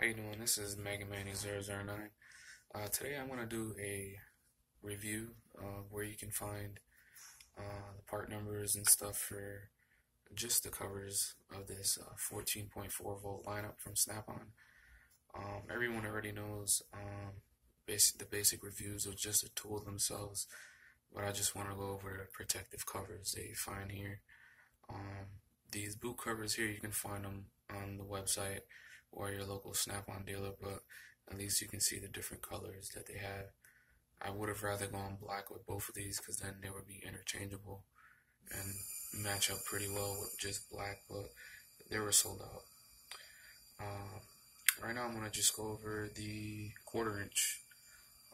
How you doing? This is Mega Manny 009. Uh, today I'm going to do a review of where you can find uh, the part numbers and stuff for just the covers of this uh, 14.4 volt lineup from Snap-on. Um, everyone already knows um, basic, the basic reviews of just the tool themselves, but I just want to go over the protective covers that you find here. Um, these boot covers here, you can find them on the website or your local Snap-on dealer, but at least you can see the different colors that they have. I would have rather gone black with both of these because then they would be interchangeable and match up pretty well with just black, but they were sold out. Uh, right now I'm going to just go over the quarter inch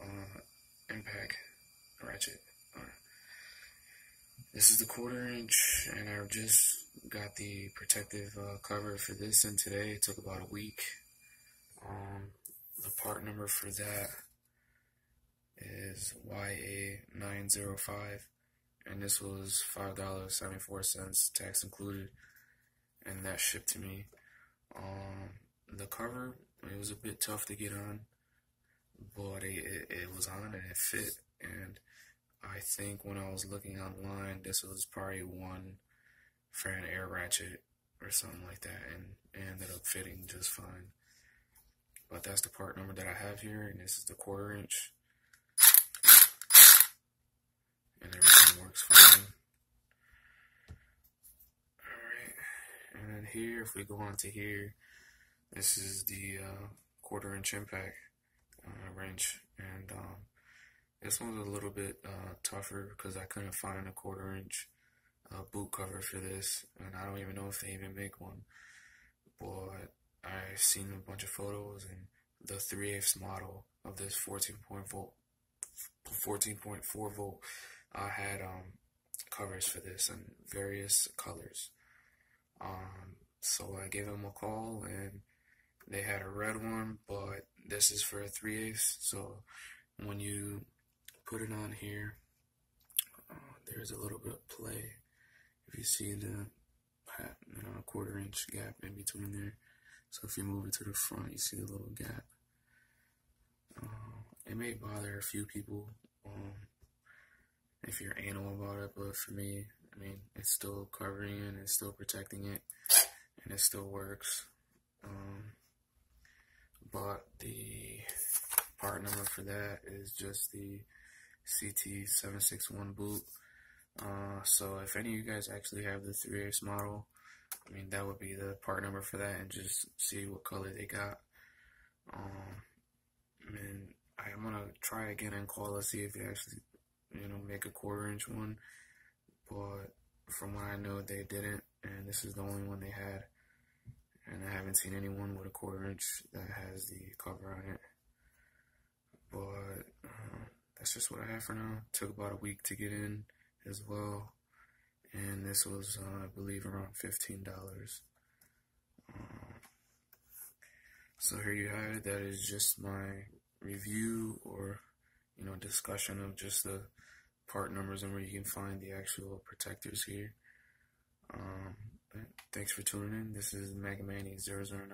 uh, impact ratchet. Uh, this is the quarter inch and I just got the protective uh, cover for this and today. It took about a week. Um, the part number for that is YA905 and this was $5.74 tax included and that shipped to me. Um, the cover, it was a bit tough to get on, but it, it, it was on and it fit and I think when I was looking online, this was probably one for an air ratchet or something like that, and it ended up fitting just fine. But that's the part number that I have here, and this is the quarter inch. And everything works fine. Alright, and then here, if we go on to here, this is the uh, quarter inch impact uh, wrench, and um, this one's a little bit uh, tougher because I couldn't find a quarter inch uh, boot cover for this, and I don't even know if they even make one. But I've seen a bunch of photos, and the 3 8 model of this 14.4 volt, 14.4 volt, I had um, covers for this in various colors. Um, so I gave them a call, and they had a red one, but this is for a 3 8 So when you put it on here, uh, there's a little bit of play if you see the you know, quarter inch gap in between there. So if you move it to the front, you see a little gap. Uh, it may bother a few people um, if you're anal about it, but for me, I mean, it's still covering it, it's still protecting it, and it still works. Um, but the part number for that is just the CT761 boot. Uh, so if any of you guys actually have the 3 8 model, I mean, that would be the part number for that and just see what color they got. Um, and I'm gonna try again and call to see if they actually, you know, make a quarter inch one. But from what I know, they didn't, and this is the only one they had. And I haven't seen anyone with a quarter inch that has the cover on it. But uh, that's just what I have for now. Took about a week to get in as well. And this was, uh, I believe, around $15. Um, so here you have it. That is just my review or, you know, discussion of just the part numbers and where you can find the actual protectors here. Um, thanks for tuning in. This is Mega Manny 009.